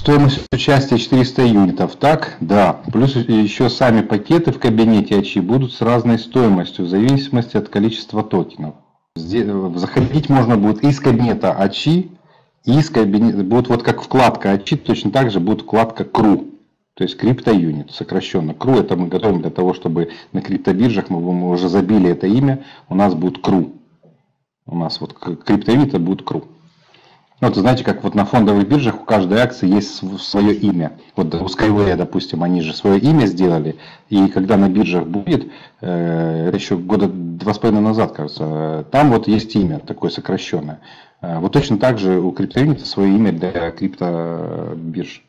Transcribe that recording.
Стоимость участия 400 юнитов, так? Да. Плюс еще сами пакеты в кабинете АЧИ будут с разной стоимостью в зависимости от количества токенов. Заходить можно будет из кабинета АЧИ, из кабинета, будет вот как вкладка АЧИ, точно так же будет вкладка CRU. То есть криптоюнит, сокращенно. CRU это мы готовим для того, чтобы на криптобиржах, мы, мы уже забили это имя, у нас будет CRU. У нас вот криптоюнит это будет CRU. Ну, вот знаете, как вот на фондовых биржах у каждой акции есть свое имя. Вот у Skyway, допустим, они же свое имя сделали. И когда на биржах будет, э, еще года два с половиной назад, кажется, там вот есть имя такое сокращенное. Э, вот точно так же у криптовалюты свое имя для криптобирж.